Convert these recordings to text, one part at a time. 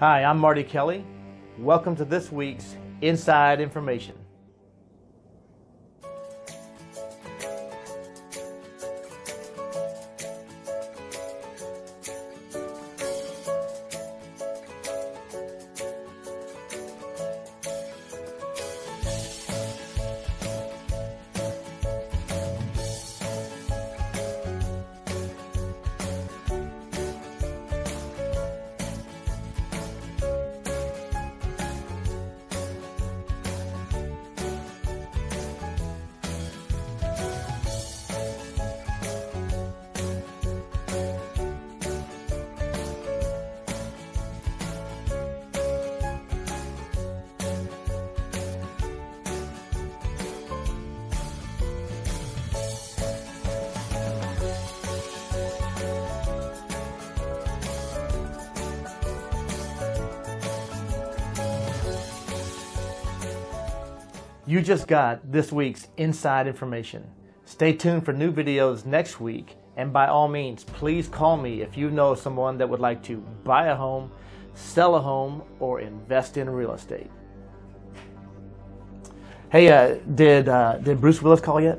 Hi, I'm Marty Kelly. Welcome to this week's Inside Information. You just got this week's inside information. Stay tuned for new videos next week, and by all means, please call me if you know someone that would like to buy a home, sell a home, or invest in real estate. Hey, uh, did uh, did Bruce Willis call yet?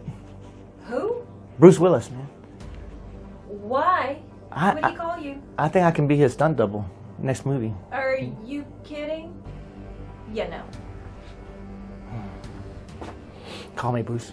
Who? Bruce Willis, man. Why I- would he call you? I think I can be his stunt double next movie. Are you kidding? Yeah, no. Call me, Bruce.